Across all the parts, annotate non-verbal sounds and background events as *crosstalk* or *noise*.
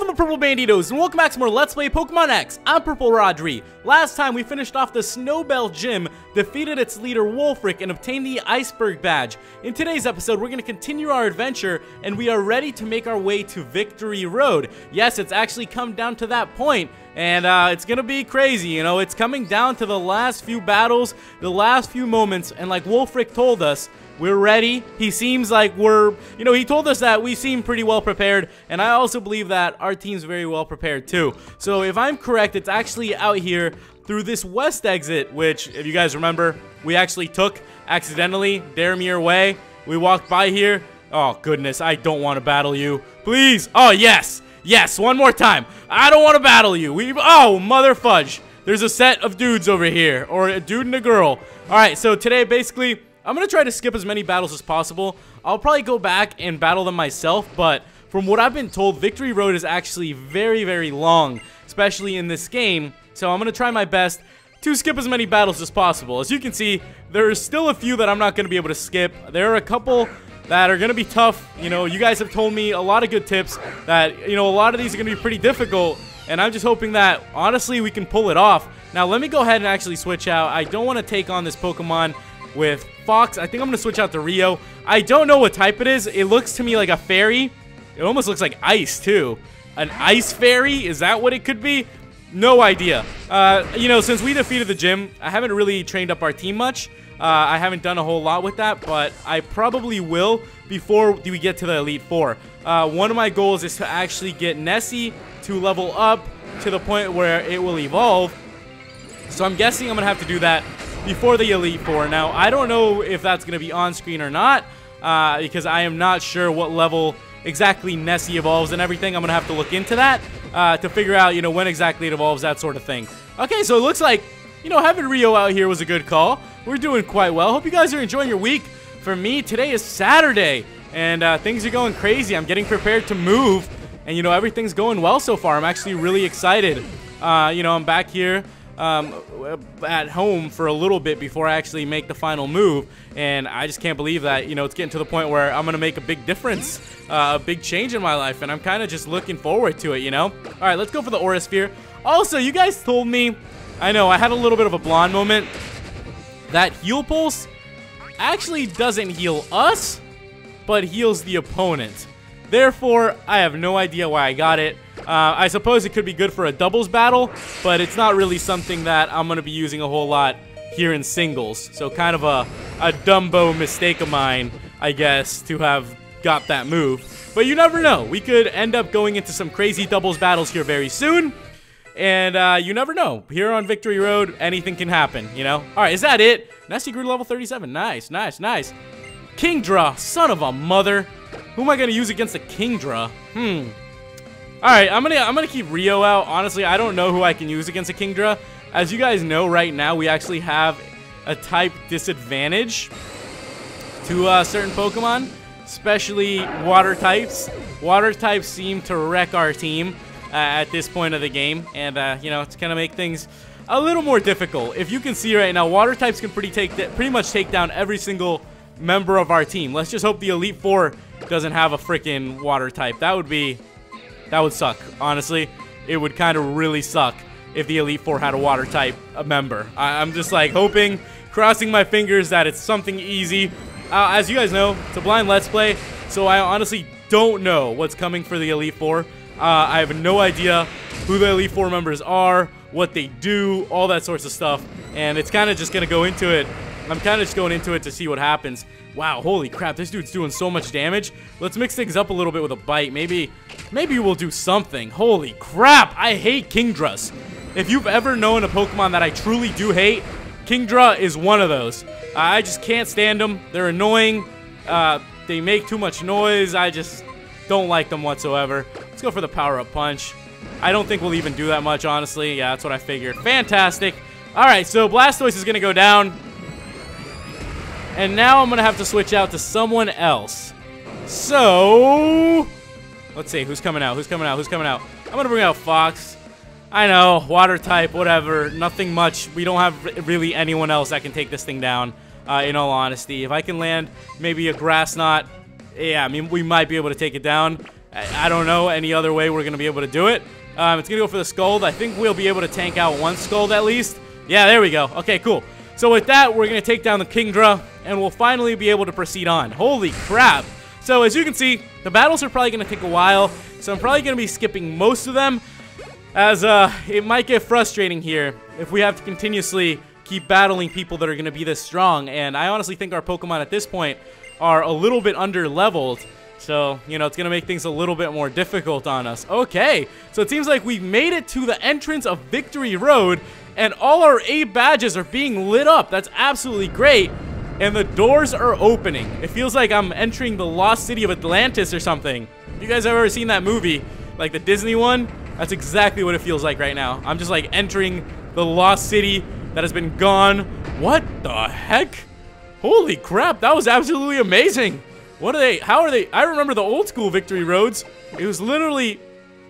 Hello Purple Banditos, and welcome back to more Let's Play Pokemon X. I'm Purple Rodri. Last time we finished off the Snowbelle Gym, defeated its leader Wulfric, and obtained the Iceberg Badge. In today's episode, we're going to continue our adventure, and we are ready to make our way to Victory Road. Yes, it's actually come down to that point, and uh, it's gonna be crazy, you know, it's coming down to the last few battles, the last few moments, and like Wulfric told us, we're ready. He seems like we're, you know, he told us that we seem pretty well prepared, and I also believe that our team's very well prepared too. So if I'm correct, it's actually out here through this west exit, which, if you guys remember, we actually took accidentally Dernière Way. We walked by here. Oh, goodness, I don't want to battle you. Please. Oh, yes. Yes, one more time. I don't want to battle you. We Oh, mother fudge. There's a set of dudes over here, or a dude and a girl. All right, so today, basically, I'm going to try to skip as many battles as possible. I'll probably go back and battle them myself, but from what I've been told, Victory Road is actually very, very long, especially in this game. So I'm going to try my best to skip as many battles as possible. As you can see, there are still a few that I'm not going to be able to skip. There are a couple that are going to be tough. You know, you guys have told me a lot of good tips that, you know, a lot of these are going to be pretty difficult. And I'm just hoping that, honestly, we can pull it off. Now, let me go ahead and actually switch out. I don't want to take on this Pokemon with Fox. I think I'm going to switch out to Rio. I don't know what type it is. It looks to me like a fairy. It almost looks like ice, too. An ice fairy? Is that what it could be? No idea. Uh, you know, since we defeated the gym, I haven't really trained up our team much. Uh, I haven't done a whole lot with that, but I probably will before we get to the Elite Four. Uh, one of my goals is to actually get Nessie to level up to the point where it will evolve. So I'm guessing I'm going to have to do that before the Elite Four. Now, I don't know if that's going to be on screen or not, uh, because I am not sure what level exactly Nessie evolves and everything. I'm going to have to look into that uh, to figure out, you know, when exactly it evolves, that sort of thing. Okay, so it looks like, you know, having Rio out here was a good call. We're doing quite well. Hope you guys are enjoying your week. For me, today is Saturday, and uh, things are going crazy. I'm getting prepared to move, and, you know, everything's going well so far. I'm actually really excited. Uh, you know, I'm back here um, at home for a little bit before I actually make the final move. And I just can't believe that, you know, it's getting to the point where I'm going to make a big difference, uh, a big change in my life. And I'm kind of just looking forward to it, you know? All right, let's go for the Aura Sphere. Also, you guys told me, I know, I had a little bit of a blonde moment, that Heal Pulse actually doesn't heal us, but heals the opponent. Therefore, I have no idea why I got it. Uh, I suppose it could be good for a doubles battle, but it's not really something that I'm going to be using a whole lot here in singles. So kind of a, a Dumbo mistake of mine, I guess, to have got that move. But you never know. We could end up going into some crazy doubles battles here very soon. And uh, you never know. Here on Victory Road, anything can happen, you know? All right, is that it? Nessie grew to level 37. Nice, nice, nice. Kingdra, son of a mother. Who am I going to use against a Kingdra? Hmm. All right, I'm gonna I'm gonna keep Rio out. Honestly, I don't know who I can use against a Kingdra. As you guys know, right now we actually have a type disadvantage to uh, certain Pokemon, especially water types. Water types seem to wreck our team uh, at this point of the game, and uh, you know it's gonna make things a little more difficult. If you can see right now, water types can pretty take pretty much take down every single member of our team. Let's just hope the Elite Four doesn't have a freaking water type. That would be that would suck. Honestly, it would kind of really suck if the Elite Four had a water type a member. I am just like hoping, crossing my fingers that it's something easy. Uh, as you guys know, it's a blind Let's Play, so I honestly don't know what's coming for the Elite Four. Uh, I have no idea who the Elite Four members are, what they do, all that sorts of stuff, and it's kind of just going to go into it. I'm kind of just going into it to see what happens. Wow, holy crap, this dude's doing so much damage. Let's mix things up a little bit with a bite. Maybe, maybe we'll do something. Holy crap, I hate Kingdras. If you've ever known a Pokemon that I truly do hate, Kingdra is one of those. I just can't stand them. They're annoying. Uh, they make too much noise. I just don't like them whatsoever. Let's go for the power-up punch. I don't think we'll even do that much, honestly. Yeah, that's what I figured. Fantastic. All right, so Blastoise is going to go down. And now I'm going to have to switch out to someone else. So, let's see. Who's coming out? Who's coming out? Who's coming out? I'm going to bring out Fox. I know, water type, whatever. Nothing much. We don't have really anyone else that can take this thing down, uh, in all honesty. If I can land maybe a grass knot, yeah, I mean, we might be able to take it down. I, I don't know any other way we're going to be able to do it. Um, it's going to go for the Scald. I think we'll be able to tank out one Scald at least. Yeah, there we go. Okay, cool. So with that, we're going to take down the Kingdra, and we'll finally be able to proceed on. Holy crap. So as you can see, the battles are probably going to take a while, so I'm probably going to be skipping most of them, as uh, it might get frustrating here if we have to continuously keep battling people that are going to be this strong, and I honestly think our Pokemon at this point are a little bit under-leveled, so, you know, it's going to make things a little bit more difficult on us. Okay, so it seems like we've made it to the entrance of Victory Road, and all our eight badges are being lit up. That's absolutely great. And the doors are opening. It feels like I'm entering the lost city of Atlantis or something. If You guys have ever seen that movie? Like the Disney one? That's exactly what it feels like right now. I'm just like entering the lost city that has been gone. What the heck? Holy crap, that was absolutely amazing. What are they? How are they? I remember the old school Victory Roads. It was literally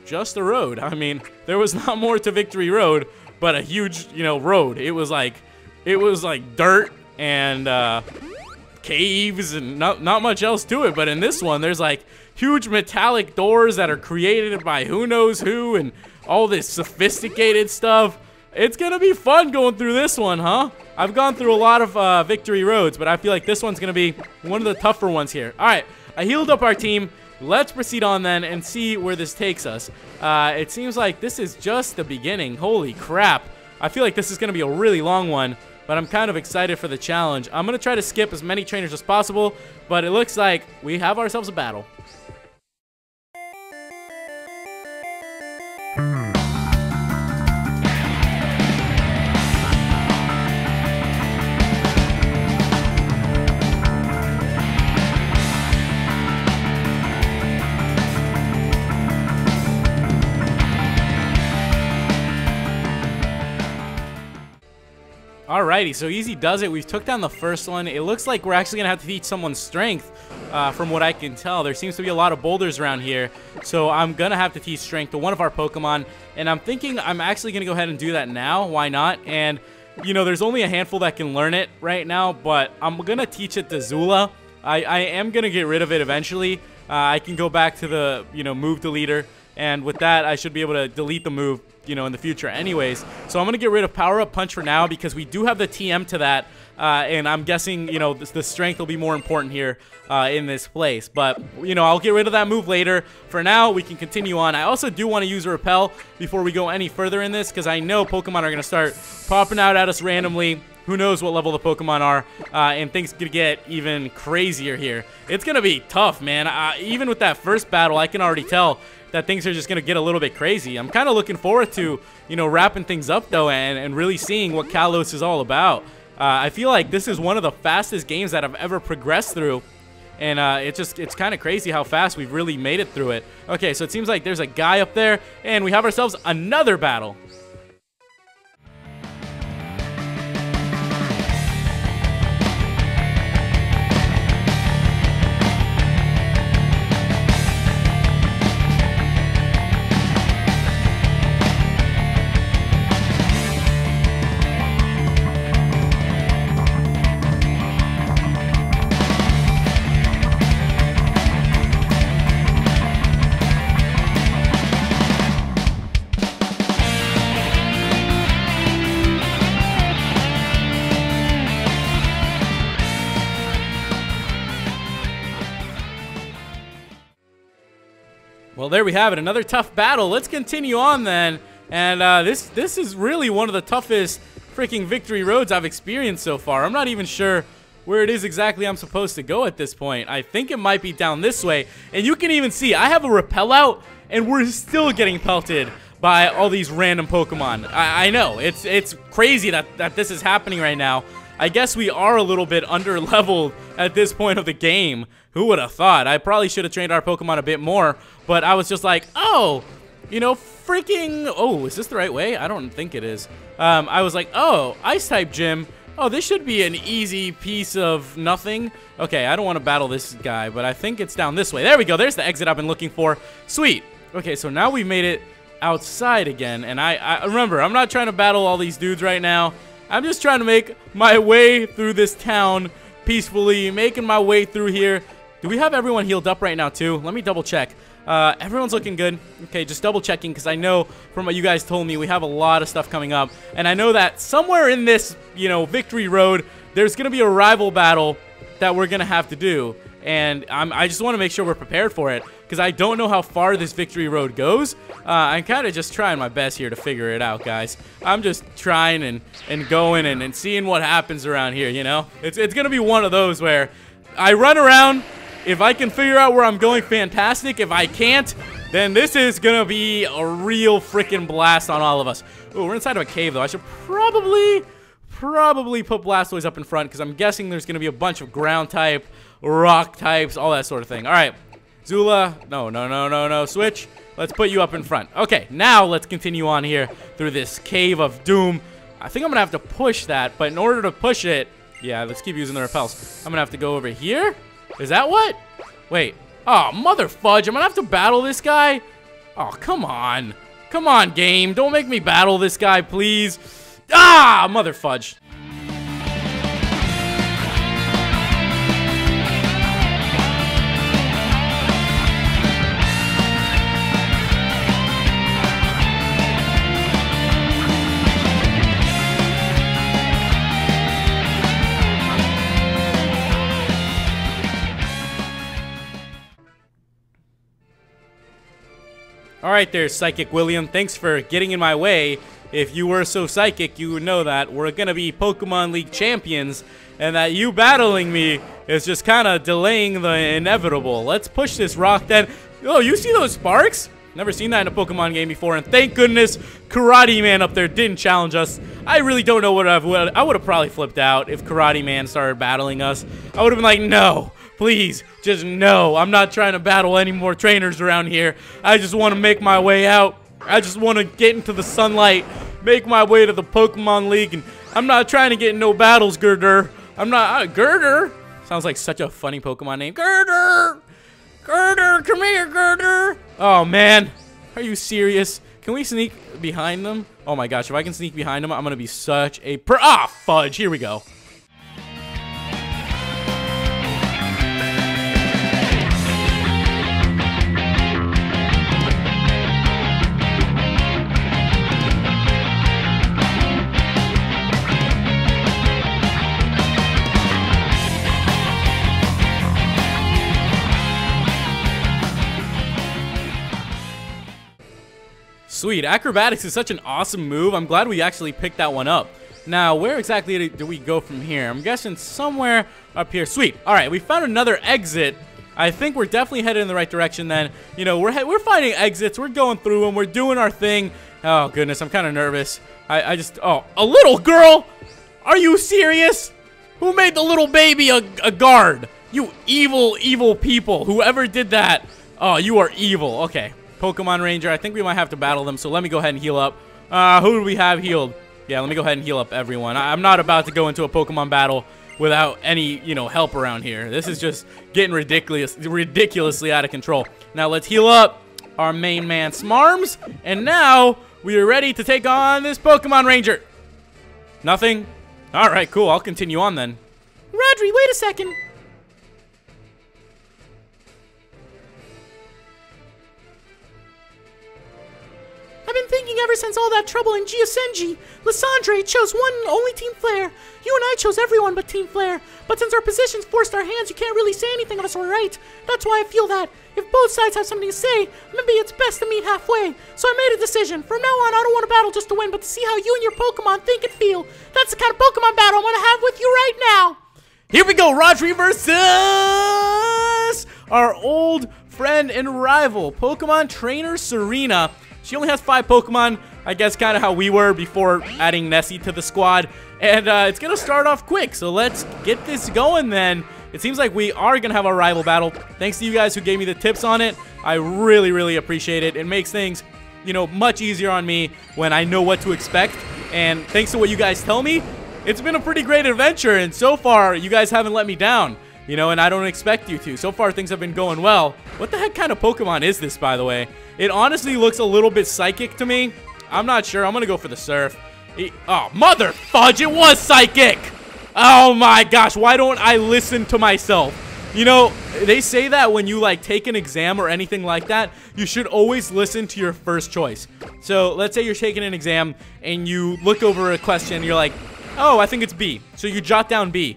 just a road. I mean, there was not more to Victory Road, but a huge, you know, road. It was like, it was like dirt and uh, caves and not, not much else to it. But in this one, there's like huge metallic doors that are created by who knows who and all this sophisticated stuff. It's to be fun going through this one, huh? I've gone through a lot of uh, victory roads, but I feel like this one's going to be one of the tougher ones here. All right, I healed up our team. Let's proceed on then and see where this takes us. Uh, it seems like this is just the beginning. Holy crap. I feel like this is going to be a really long one, but I'm kind of excited for the challenge. I'm going to try to skip as many trainers as possible, but it looks like we have ourselves a battle. Alrighty, so easy does it. We took down the first one. It looks like we're actually going to have to teach someone strength, uh, from what I can tell. There seems to be a lot of boulders around here, so I'm going to have to teach strength to one of our Pokemon, and I'm thinking I'm actually going to go ahead and do that now. Why not? And, you know, there's only a handful that can learn it right now, but I'm going to teach it to Zula. I, I am going to get rid of it eventually. Uh, I can go back to the, you know, move deleter, and with that, I should be able to delete the move you know, in the future anyways. So I'm going to get rid of Power Up Punch for now because we do have the TM to that. Uh, and I'm guessing, you know, the, the strength will be more important here uh, in this place. But, you know, I'll get rid of that move later. For now, we can continue on. I also do want to use a Repel before we go any further in this because I know Pokemon are going to start popping out at us randomly. Who knows what level the Pokemon are, uh, and things could get even crazier here. It's going to be tough, man. Uh, even with that first battle, I can already tell that things are just going to get a little bit crazy. I'm kind of looking forward to, you know, wrapping things up, though, and, and really seeing what Kalos is all about. Uh, I feel like this is one of the fastest games that I've ever progressed through. And uh, it's just, it's kind of crazy how fast we've really made it through it. Okay, so it seems like there's a guy up there, and we have ourselves another battle. There we have it. Another tough battle. Let's continue on then. And uh, this this is really one of the toughest freaking victory roads I've experienced so far. I'm not even sure where it is exactly I'm supposed to go at this point. I think it might be down this way. And you can even see I have a repel out and we're still getting pelted by all these random Pokemon. I, I know, it's it's crazy that, that this is happening right now. I guess we are a little bit *laughs* under leveled at this point of the game. Who would have thought? I probably should have trained our Pokemon a bit more, but I was just like, oh, you know, freaking, oh, is this the right way? I don't think it is. Um, I was like, oh, Ice-type gym. Oh, this should be an easy piece of nothing. Okay, I don't want to battle this guy, but I think it's down this way. There we go. There's the exit I've been looking for. Sweet. Okay, so now we've made it outside again. And I, I remember, I'm not trying to battle all these dudes right now. I'm just trying to make my way through this town peacefully, making my way through here. Do we have everyone healed up right now, too? Let me double check. Uh, everyone's looking good. Okay, just double checking because I know from what you guys told me, we have a lot of stuff coming up. And I know that somewhere in this, you know, victory road, there's going to be a rival battle that we're going to have to do. And I'm, I just want to make sure we're prepared for it because I don't know how far this victory road goes. Uh, I'm kind of just trying my best here to figure it out, guys. I'm just trying and, and going and, and seeing what happens around here, you know? It's, it's going to be one of those where I run around, if I can figure out where I'm going, fantastic. If I can't, then this is gonna be a real freaking blast on all of us. Oh, we're inside of a cave, though. I should probably, probably put Blastoise up in front, because I'm guessing there's gonna be a bunch of ground type, rock types, all that sort of thing. All right, Zula, no, no, no, no, no, switch. Let's put you up in front. Okay, now let's continue on here through this cave of doom. I think I'm gonna have to push that, but in order to push it, yeah, let's keep using the repels. I'm gonna have to go over here. Is that what? Wait. Oh, mother fudge. I'm gonna have to battle this guy? Oh, come on. Come on, game. Don't make me battle this guy, please. Ah, mother fudge. Alright there, Psychic William. Thanks for getting in my way. If you were so psychic, you would know that we're going to be Pokemon League champions, and that you battling me is just kind of delaying the inevitable. Let's push this rock then. Oh, you see those sparks? Never seen that in a Pokemon game before, and thank goodness Karate Man up there didn't challenge us. I really don't know what I've, I would have probably flipped out if Karate Man started battling us. I would have been like, no, Please, just no. I'm not trying to battle any more trainers around here. I just want to make my way out. I just want to get into the sunlight, make my way to the Pokemon League, and I'm not trying to get in no battles, Girder. I'm not, uh, Girder? Sounds like such a funny Pokemon name. Girder! Girder, come here, Girder! Oh, man. Are you serious? Can we sneak behind them? Oh my gosh, if I can sneak behind them, I'm gonna be such a per- Ah, fudge, here we go. Sweet. Acrobatics is such an awesome move. I'm glad we actually picked that one up. Now, where exactly do we go from here? I'm guessing somewhere up here. Sweet. All right, we found another exit. I think we're definitely headed in the right direction then. You know, we're, we're finding exits. We're going through them. We're doing our thing. Oh, goodness. I'm kind of nervous. I, I just... Oh, a little girl? Are you serious? Who made the little baby a, a guard? You evil, evil people. Whoever did that. Oh, you are evil. Okay. Pokemon Ranger. I think we might have to battle them, so let me go ahead and heal up. Uh, who do we have healed? Yeah, let me go ahead and heal up everyone. I am not about to go into a Pokemon battle without any, you know, help around here. This is just getting ridiculous, ridiculously out of control. Now let's heal up our main man Smarms, and now we are ready to take on this Pokemon Ranger. Nothing? Alright, cool. I'll continue on then. Rodri, wait a second. Thinking ever since all that trouble in Geosenge. Lysandre chose one only Team Flare. You and I chose everyone but Team Flare. But since our positions forced our hands, you can't really say anything of us, right? That's why I feel that. If both sides have something to say, maybe it's best to meet halfway. So I made a decision. From now on, I don't want to battle just to win, but to see how you and your Pokemon think and feel. That's the kind of Pokemon battle I want to have with you right now. Here we go, Rodri versus our old friend and rival, Pokemon Trainer Serena. She only has five Pokemon, I guess kind of how we were before adding Nessie to the squad. And uh, it's going to start off quick, so let's get this going then. It seems like we are going to have a rival battle. Thanks to you guys who gave me the tips on it. I really, really appreciate it. It makes things, you know, much easier on me when I know what to expect. And thanks to what you guys tell me, it's been a pretty great adventure. And so far, you guys haven't let me down. You know, and I don't expect you to. So far, things have been going well. What the heck kind of Pokemon is this, by the way? It honestly looks a little bit psychic to me. I'm not sure. I'm going to go for the Surf. oh, mother fudge. It was psychic. Oh, my gosh. Why don't I listen to myself? You know, they say that when you like take an exam or anything like that, you should always listen to your first choice. So let's say you're taking an exam and you look over a question and you're like, oh, I think it's B. So you jot down B.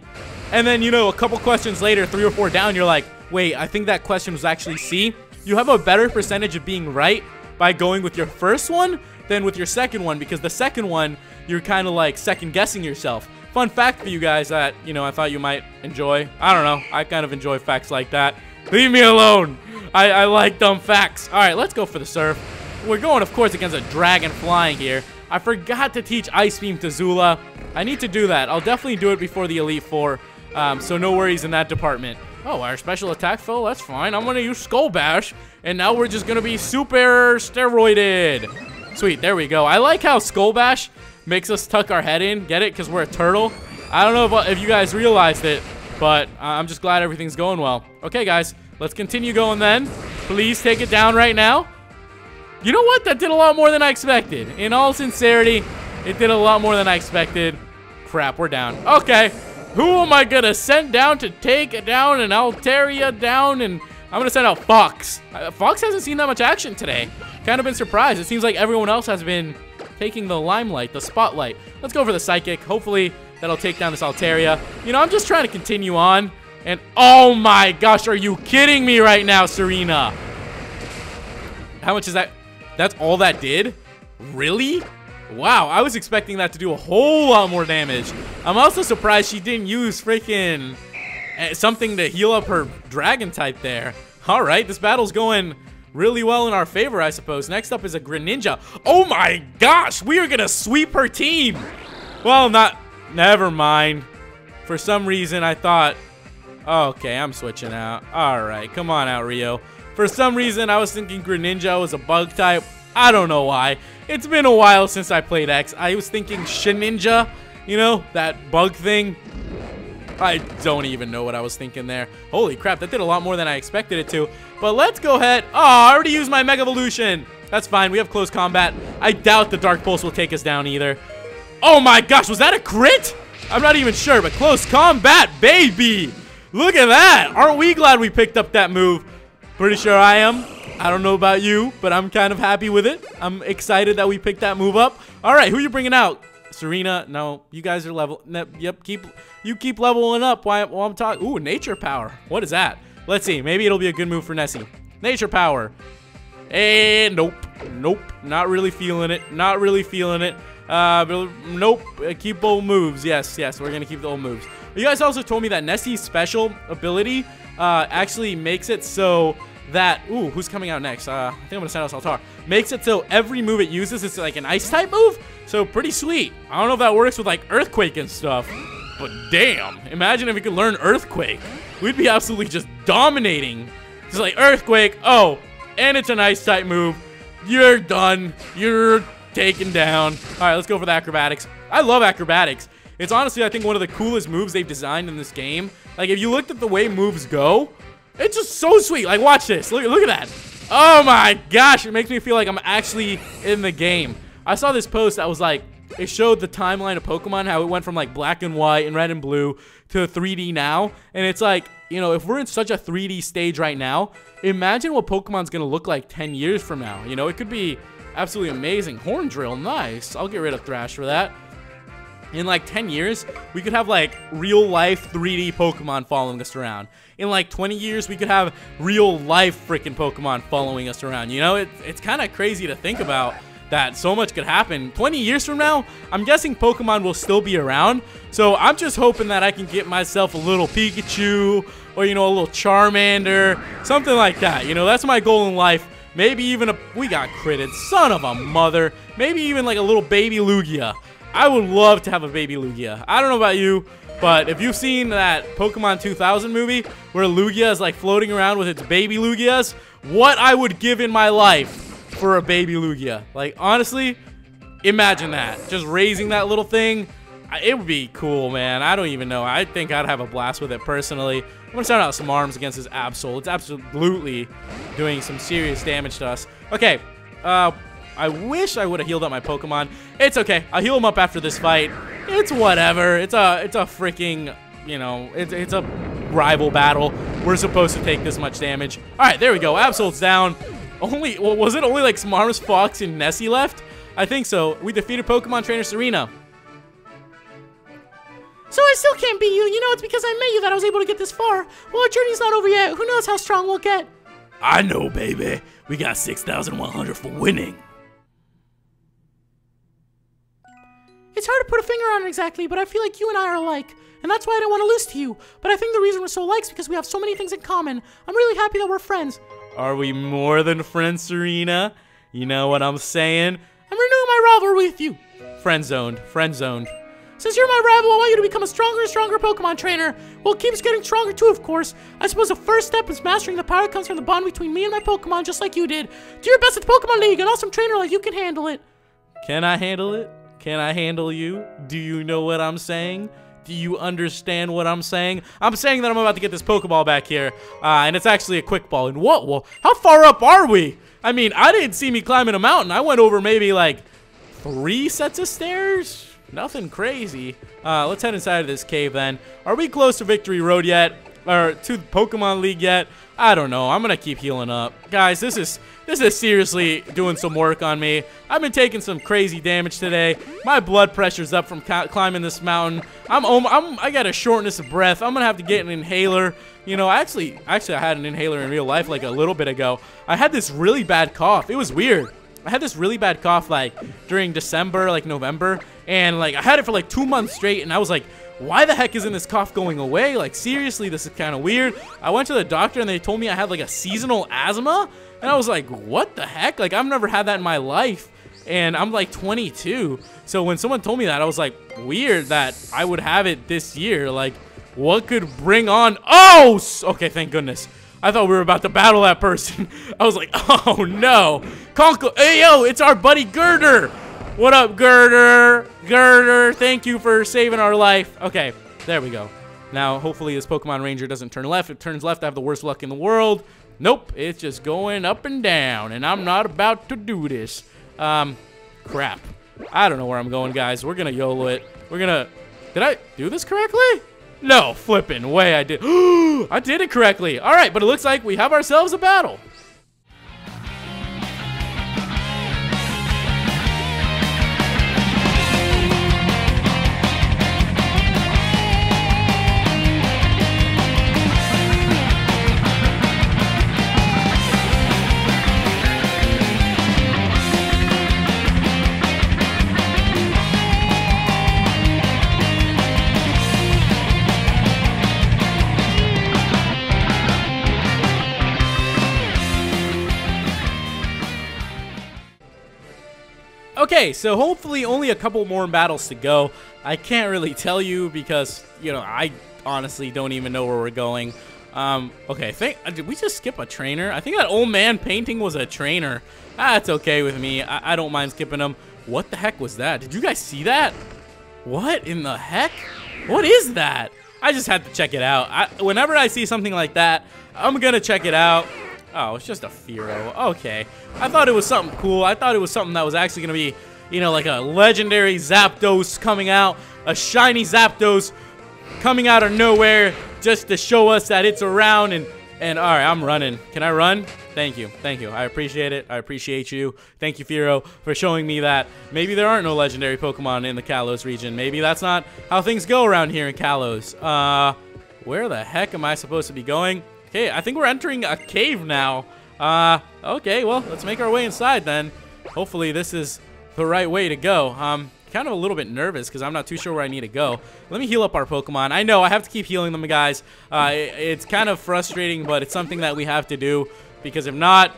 And then, you know, a couple questions later, three or four down, you're like, wait, I think that question was actually C. You have a better percentage of being right by going with your first one than with your second one because the second one, you're kind of like second guessing yourself. Fun fact for you guys that, you know, I thought you might enjoy. I don't know. I kind of enjoy facts like that. Leave me alone. I, I like dumb facts. All right, let's go for the surf. We're going, of course, against a dragon flying here. I forgot to teach Ice Beam to Zula. I need to do that. I'll definitely do it before the Elite Four, um, so no worries in that department. Oh, our special attack fell? That's fine. I'm going to use Skull Bash, and now we're just going to be super steroided. Sweet, there we go. I like how Skull Bash makes us tuck our head in. Get it? Because we're a turtle. I don't know if, if you guys realized it, but I'm just glad everything's going well. Okay, guys, let's continue going then. Please take it down right now. You know what? That did a lot more than I expected. In all sincerity, it did a lot more than I expected. Crap, we're down. Okay. Who am I going to send down to take down an Altaria down? And I'm going to send out Fox. Uh, Fox hasn't seen that much action today. Kind of been surprised. It seems like everyone else has been taking the limelight, the spotlight. Let's go for the Psychic. Hopefully that'll take down this Altaria. You know, I'm just trying to continue on. And oh my gosh, are you kidding me right now, Serena? How much is that? That's all that did? Really? Wow, I was expecting that to do a whole lot more damage. I'm also surprised she didn't use freaking eh, something to heal up her dragon type there. All right, this battle's going really well in our favor, I suppose. Next up is a Greninja. Oh my gosh, we are to sweep her team. Well, not, never mind. For some reason, I thought, okay, I'm switching out. All right, come on out, Rio. For some reason, I was thinking Greninja was a bug type. I don't know why. It's been a while since I played X. I was thinking Shedinja, you know, that bug thing. I don't even know what I was thinking there. Holy crap, that did a lot more than I expected it to. But let's go ahead. Oh, I already used my Mega Evolution. That's fine. We have close combat. I doubt the Dark Pulse will take us down either. Oh my gosh, was that a crit? I'm not even sure, but close combat, baby. Look at that. Aren't we glad we picked up that move? Pretty sure I am. I don't know about you, but I'm kind of happy with it. I'm excited that we picked that move up. All right, who are you bringing out? Serena, no, you guys are level. Yep, keep you keep leveling up while, while I'm talking. Ooh, nature power. What is that? Let's see. Maybe it'll be a good move for Nessie. Nature power. And nope, nope, not really feeling it. Not really feeling it. Uh, nope. Uh, keep old moves. Yes, yes, we're gonna keep the old moves. You guys also told me that Nessie's special ability uh, actually makes it so that ooh, who's coming out next? Uh, I think I'm gonna send out Saltar. Makes it so every move it uses is like an ice type move. So pretty sweet. I don't know if that works with like Earthquake and stuff, but damn. Imagine if we could learn Earthquake. We'd be absolutely just dominating. Just like Earthquake, oh, and it's an ice type move. You're done. You're taken down. All right, let's go for the acrobatics. I love acrobatics. It's honestly, I think, one of the coolest moves they've designed in this game. Like, if you looked at the way moves go, it's just so sweet. Like, watch this. Look, look at that. Oh my gosh, it makes me feel like I'm actually in the game. I saw this post that was like, it showed the timeline of Pokemon, how it went from like black and white and red and blue to 3D now. And it's like, you know, if we're in such a 3D stage right now, imagine what Pokemon's going to look like 10 years from now. You know, it could be absolutely amazing. Horn Drill, nice. I'll get rid of Thrash for that. In like 10 years, we could have like real life 3D Pokemon following us around. In like 20 years, we could have real life freaking Pokemon following us around. You know, it, it's kind of crazy to think about that so much could happen. 20 years from now, I'm guessing Pokemon will still be around. So I'm just hoping that I can get myself a little Pikachu or, you know, a little Charmander, something like that. You know, that's my goal in life. Maybe even a, we got critted, son of a mother. Maybe even like a little baby Lugia. I would love to have a baby Lugia. I don't know about you, but if you've seen that Pokemon 2000 movie where Lugia is like floating around with its baby Lugias, what I would give in my life for a baby Lugia. Like, honestly, imagine that. Just raising that little thing. It would be cool, man. I don't even know. I think I'd have a blast with it personally. I'm going to start out some arms against this Absol. It's absolutely doing some serious damage to us. Okay. Uh, I wish I would have healed up my Pokemon. It's okay. I'll heal them up after this fight. It's whatever. It's a it's a freaking, you know, it's, it's a rival battle. we're supposed to take this much damage. All right, there we go. Absol's down. Only, well, was it only like Smarms, Fox, and Nessie left? I think so. We defeated Pokemon Trainer Serena. So I still can't beat you. You know, it's because I met you that I was able to get this far. Well, our journey's not over yet. Who knows how strong we'll get? I know, baby. We got 6,100 for winning. It's hard to put a finger on it exactly, but I feel like you and I are alike. And that's why I don't want to lose to you. But I think the reason we're so alike is because we have so many things in common. I'm really happy that we're friends. Are we more than friends, Serena? You know what I'm saying? I'm renewing my rivalry with you. Friend zoned. Friend zoned. Since you're my rival, I want you to become a stronger and stronger Pokemon trainer. Well, it keeps getting stronger too, of course. I suppose the first step is mastering the power that comes from the bond between me and my Pokemon, just like you did. Do your best at the Pokemon League, an awesome trainer like you can handle it. Can I handle it? Can I handle you? Do you know what I'm saying? Do you understand what I'm saying? I'm saying that I'm about to get this Pokeball back here, uh, and it's actually a quick ball. And what? Well, how far up are we? I mean, I didn't see me climbing a mountain. I went over maybe like three sets of stairs. Nothing crazy. Uh, let's head inside of this cave then. Are we close to Victory Road yet? Or to Pokemon League yet? I don't know. I'm gonna keep healing up. Guys, this is this is seriously doing some work on me. I've been taking some crazy damage today. My blood pressure's up from climbing this mountain. I'm, I'm I got a shortness of breath. I'm gonna have to get an inhaler. You know, actually, actually, I had an inhaler in real life like a little bit ago. I had this really bad cough. It was weird. I had this really bad cough like during December, like November, and like I had it for like two months straight, and I was like, why the heck isn't this cough going away? Like, seriously, this is kind of weird. I went to the doctor and they told me I had like a seasonal asthma. And I was like, what the heck? Like, I've never had that in my life. And I'm like 22. So when someone told me that, I was like, weird that I would have it this year. Like, what could bring on? Oh, okay, thank goodness. I thought we were about to battle that person. *laughs* I was like, *laughs* oh no. Conco, hey yo, it's our buddy Girder. What up, Girder? Girder, thank you for saving our life. Okay, there we go. Now, hopefully this Pokemon Ranger doesn't turn left. If it turns left, I have the worst luck in the world. Nope, it's just going up and down, and I'm not about to do this. Um, crap. I don't know where I'm going, guys. We're gonna YOLO it. We're gonna... Did I do this correctly? No, flipping way I did. *gasps* I did it correctly. All right, but it looks like we have ourselves a battle. Okay, so hopefully only a couple more battles to go. I can't really *laughs* tell you because, you know, I honestly don't even know where we're going. Um, okay, think, uh, did we just skip a trainer? I think that old man painting was a trainer. That's okay with me. I, I don't mind skipping them. What the heck was that? Did you guys see that? What in the heck? What is that? I just had to check it out. I, whenever I see something like that, I'm gonna check it out. Oh, it's just a Firo. Okay. I thought it was something cool. I thought it was something that was actually going to be, you know, like a legendary Zapdos coming out. A shiny Zapdos coming out of nowhere just to show us that it's around. And, and all right, I'm running. Can I run? Thank you. Thank you. I appreciate it. I appreciate you. Thank you, Firo, for showing me that maybe there aren't no legendary Pokemon in the Kalos region. Maybe that's not how things go around here in Kalos. Uh, where the heck am I supposed to be going? Okay, I think we're entering a cave now. Uh, okay, well, let's make our way inside then. Hopefully this is the right way to go. Um, kind of a little bit nervous because I'm not too sure where I need to go. Let me heal up our Pokemon. I know I have to keep healing them, guys. Uh, it, it's kind of frustrating, but it's something that we have to do because if not,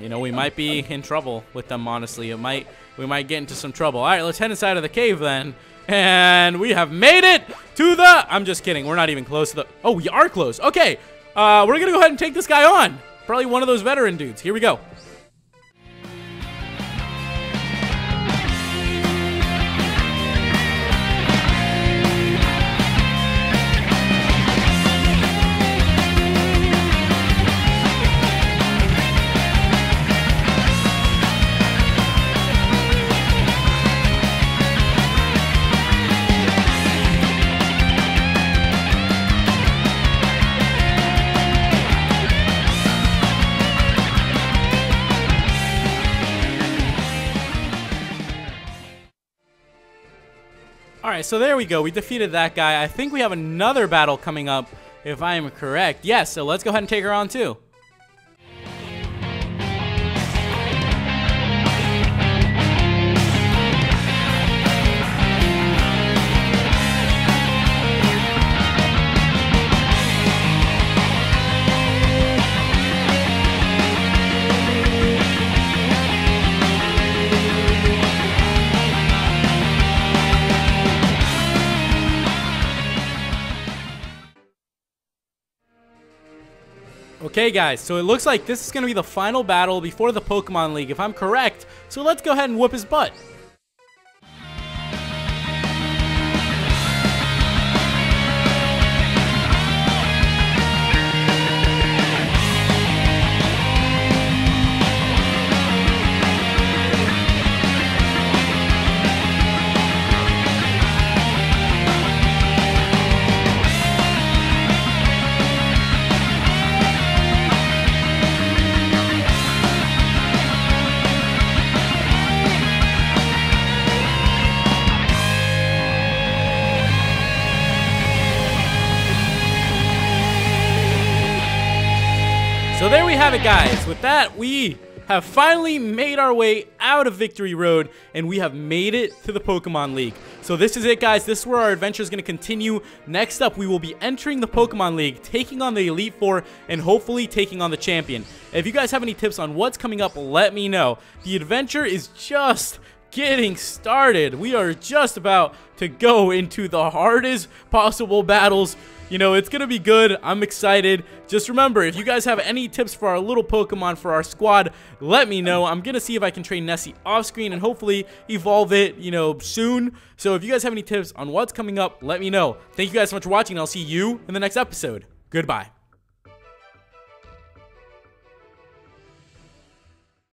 you know, we might be in trouble with them, honestly. It might, we might get into some trouble. All right, let's head inside of the cave then. And we have made it to the... I'm just kidding. We're not even close to the... Oh, we are close. Okay, uh, we're going to go ahead and take this guy on. Probably one of those veteran dudes. Here we go. So there we go. We defeated that guy. I think we have another battle coming up, if I am correct. Yes, so let's go ahead and take her on too. Okay, guys, so it looks like this is going to be the final battle before the Pokemon League, if I'm correct. So let's go ahead and whoop his butt. So there we have it, guys. With that, we have finally made our way out of Victory Road, and we have made it to the Pokemon League. So this is it, guys. This is where our adventure is going to continue. Next up, we will be entering the Pokemon League, taking on the Elite Four, and hopefully taking on the champion. If you guys have any tips on what's coming up, let me know. The adventure is just getting started. We are just about to go into the hardest possible battles you know, it's going to be good. I'm excited. Just remember, if you guys have any tips for our little Pokemon for our squad, let me know. I'm going to see if I can train Nessie off screen and hopefully evolve it, you know, soon. So if you guys have any tips on what's coming up, let me know. Thank you guys so much for watching. I'll see you in the next episode. Goodbye.